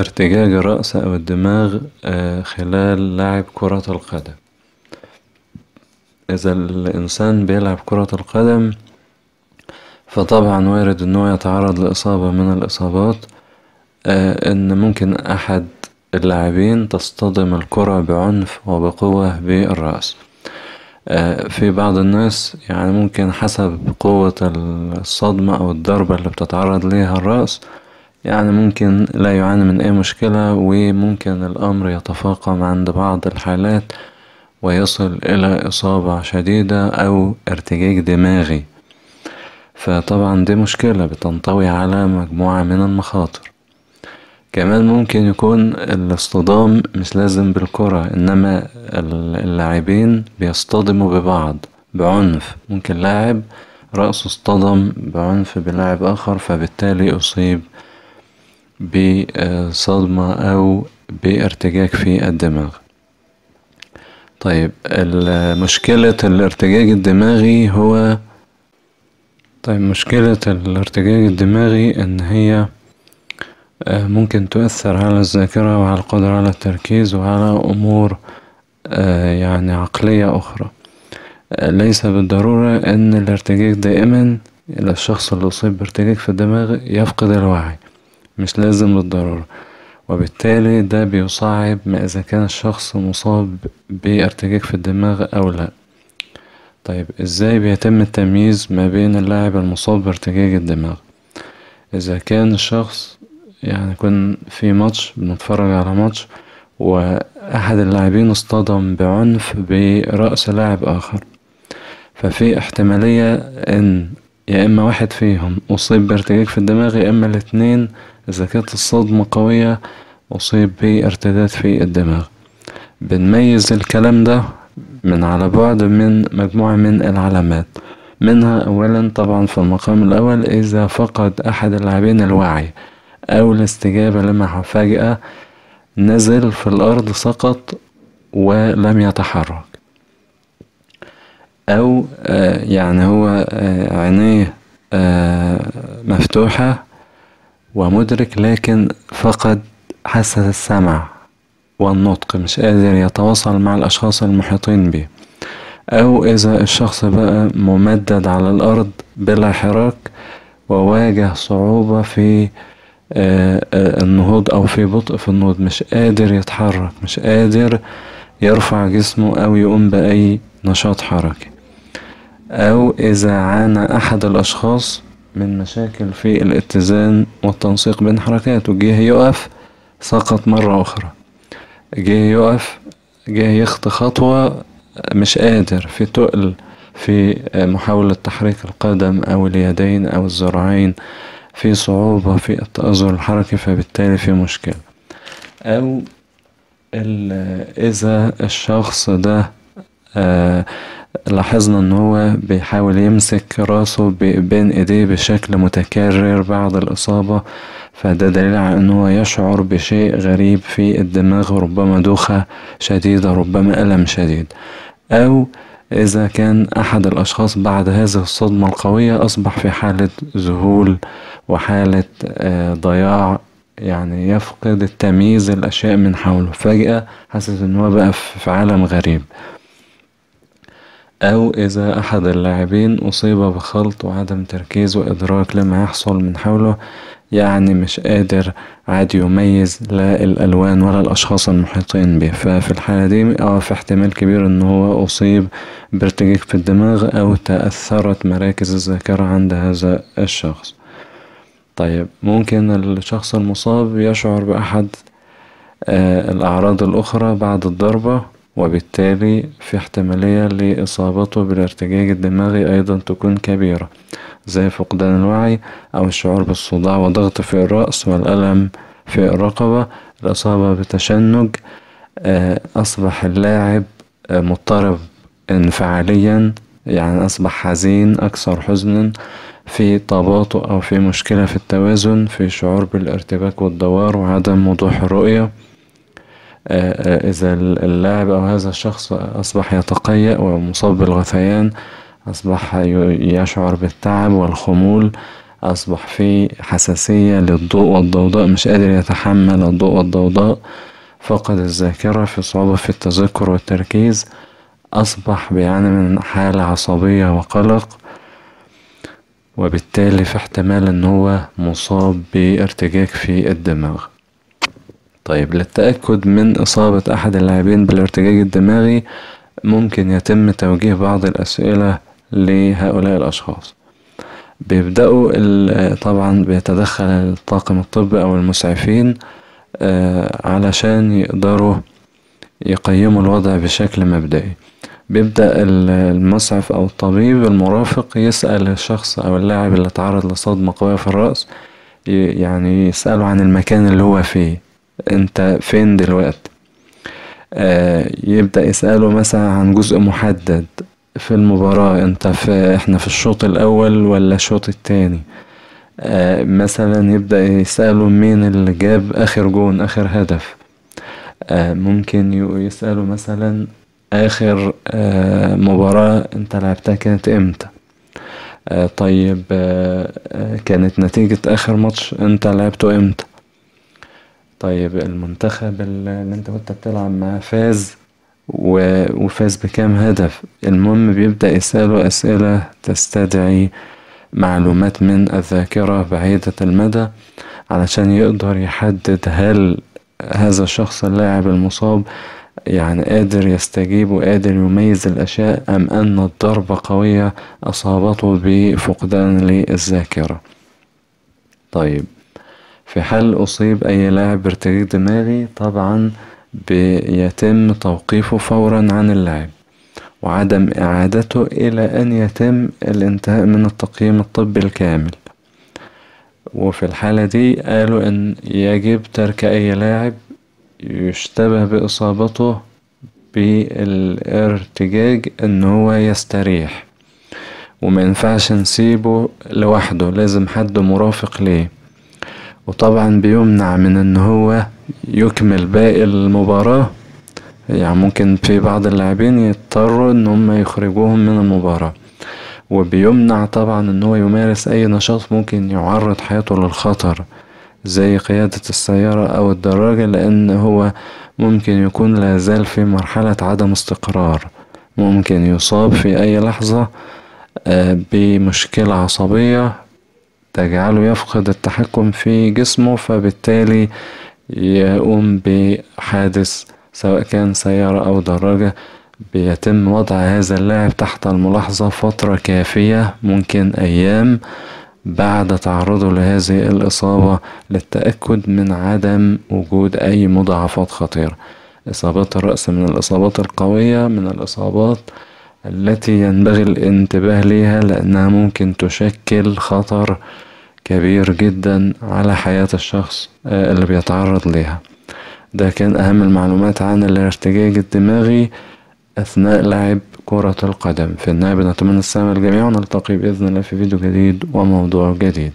ارتجاج الرأس أو الدماغ خلال لعب كرة القدم. إذا الإنسان بيلعب كرة القدم فا طبعا وارد إنه يتعرض لإصابة من الإصابات إن ممكن أحد اللاعبين تصطدم الكرة بعنف وبقوة بالرأس. في بعض الناس يعني ممكن حسب قوة الصدمة أو الضربة اللي بتتعرض ليها الرأس يعني ممكن لا يعاني من أي مشكلة وممكن الأمر يتفاقم عند بعض الحالات ويصل إلى إصابة شديدة أو ارتجاج دماغي. فا طبعا دي مشكلة بتنطوي على مجموعة من المخاطر. كمان ممكن يكون الاصطدام مش لازم بالكرة إنما اللاعبين بيصطدموا ببعض بعنف. ممكن لاعب رأسه اصطدم بعنف بلاعب آخر فا بالتالي أصيب بصدمة أو بارتجاج في الدماغ. طيب مشكلة الارتجاج الدماغي هو طيب مشكلة الارتجاج الدماغي إن هي ممكن تؤثر على الذاكرة وعلى القدرة على التركيز وعلى أمور يعني عقلية أخرى. ليس بالضرورة إن الارتجاج دائما الشخص اللي أصيب بارتجاج في الدماغ يفقد الوعي. مش لازم بالضرورة وبالتالي دا بيصعب ما إذا كان الشخص مصاب بارتجاج في الدماغ أو لأ. طيب إزاي بيتم التمييز ما بين اللاعب المصاب بارتجاج الدماغ؟ إذا كان الشخص يعني يكون في ماتش بنتفرج على ماتش وأحد اللاعبين اصطدم بعنف برأس لاعب آخر فا في احتمالية إن يا إما واحد فيهم أصيب بارتجاج في الدماغ يا إما الاتنين إذا كانت الصدمة قوية أصيب بارتداد في الدماغ. بنميز الكلام ده من على بعد من مجموعة من العلامات. منها أولا طبعا في المقام الأول إذا فقد أحد اللاعبين الوعي أو الاستجابة لما فجأة نزل في الأرض سقط ولم يتحرك. أو يعني هو عينيه مفتوحة ومدرك لكن فقد حاسة السمع والنطق مش قادر يتواصل مع الأشخاص المحيطين بيه أو إذا الشخص بقى ممدد على الأرض بلا حراك وواجه صعوبة في النهوض أو في بطء في النهوض مش قادر يتحرك مش قادر يرفع جسمه أو يقوم بأي نشاط حركي. أو إذا عانى أحد الأشخاص من مشاكل في الاتزان والتنسيق بين حركاته. جه يقف سقط مرة أخرى. جه يقف جه يخطي خطوة مش قادر في تقل في محاولة تحريك القدم أو اليدين أو الذراعين في صعوبة في التأزر الحركي فبالتالي في مشكلة. أو إذا الشخص ده لاحظنا إن هو بيحاول يمسك راسه بين إيديه بشكل متكرر بعد الإصابة فده دليل على انه يشعر بشيء غريب في الدماغ ربما دوخة شديدة ربما ألم شديد. أو إذا كان أحد الأشخاص بعد هذه الصدمة القوية أصبح في حالة ذهول وحالة ضياع يعني يفقد التمييز الأشياء من حوله. فجأة حاسس إن هو بقى في عالم غريب. أو إذا أحد اللاعبين أصيب بخلط وعدم تركيز وإدراك لما يحصل من حوله يعني مش قادر عادي يميز لا الألوان ولا الأشخاص المحيطين به. ففي الحالة دي آه في احتمال كبير إن هو أصيب بارتجاج في الدماغ أو تأثرت مراكز الذاكرة عند هذا الشخص. طيب ممكن الشخص المصاب يشعر بأحد آه الأعراض الأخرى بعد الضربة وبالتالي في احتمالية لإصابته بالارتجاج الدماغي أيضا تكون كبيرة زي فقدان الوعي أو الشعور بالصداع وضغط في الرأس والألم في الرقبة. الإصابة بتشنج أصبح اللاعب مضطرب انفعاليا يعني أصبح حزين أكثر حزنا في تباطؤ أو في مشكلة في التوازن في شعور بالارتباك والدوار وعدم وضوح الرؤية. إذا اللاعب أو هذا الشخص أصبح يتقيأ ومصاب بالغثيان أصبح يشعر بالتعب والخمول أصبح فيه حساسية للضوء والضوضاء مش قادر يتحمل الضوء والضوضاء. فقد الذاكرة في صعوبة في التذكر والتركيز. أصبح بيعاني من حالة عصبية وقلق وبالتالي فيه احتمال إن هو مصاب بارتجاج في الدماغ. طيب للتأكد من إصابة أحد اللاعبين بالارتجاج الدماغي ممكن يتم توجيه بعض الأسئلة لهؤلاء الأشخاص. بيبدأوا طبعا بيتدخل الطاقم الطبي أو المسعفين علشان يقدروا يقيموا الوضع بشكل مبدئي. بيبدأ المسعف أو الطبيب المرافق يسأل الشخص أو اللاعب اللي اتعرض لصدمة قوية في الرأس يعني يسأله عن المكان اللي هو فيه. انت فين دلوقتي؟ يبدأ يسأله مثلا عن جزء محدد في المباراة انت في إحنا في الشوط الأول ولا الشوط التاني؟ مثلا يبدأ يسأله مين اللي جاب آخر جون آخر هدف. ممكن يسأله مثلا آخر مباراة انت لعبتها كانت إمتى؟ طيب كانت نتيجة آخر ماتش انت لعبته إمتى؟ طيب المنتخب اللي انت كنت بتلعب معاه فاز وفاز بكام هدف؟ المهم بيبدأ يسأله أسئلة تستدعي معلومات من الذاكرة بعيدة المدى علشان يقدر يحدد هل هذا الشخص اللاعب المصاب يعني قادر يستجيب وقادر يميز الأشياء أم أن الضربة قوية أصابته بفقدان للذاكرة. طيب في حال أصيب أي لاعب بارتجاج دماغي طبعا بيتم توقيفه فورا عن اللعب وعدم إعادته إلى أن يتم الانتهاء من التقييم الطبي الكامل. وفي الحالة دي قالوا إن يجب ترك أي لاعب يشتبه بإصابته بالارتجاج إن هو يستريح ومينفعش نسيبه لوحده لازم حد مرافق ليه. وطبعا بيمنع من إن هو يكمل باقي المباراة. يعني ممكن في بعض اللاعبين يضطروا إن هم يخرجوهم من المباراة. وبيمنع طبعا إن هو يمارس أي نشاط ممكن يعرض حياته للخطر زي قيادة السيارة أو الدراجة لأن هو ممكن يكون لازال في مرحلة عدم استقرار. ممكن يصاب في أي لحظة بمشكلة عصبية تجعله يفقد التحكم في جسمه فبالتالي يقوم بحادث سواء كان سيارة أو دراجة. بيتم وضع هذا اللاعب تحت الملاحظة فترة كافية ممكن أيام بعد تعرضه لهذه الإصابة للتأكد من عدم وجود أي مضاعفات خطيرة. إصابات الرأس من الإصابات القوية من الإصابات التي ينبغي الانتباه ليها لأنها ممكن تشكل خطر كبير جدا على حياة الشخص اللي بيتعرض ليها. ده كان أهم المعلومات عن الارتجاج الدماغي أثناء لعب كرة القدم. في النهاية بنتمنى السلامة للجميع ونلتقي بإذن الله في فيديو جديد وموضوع جديد.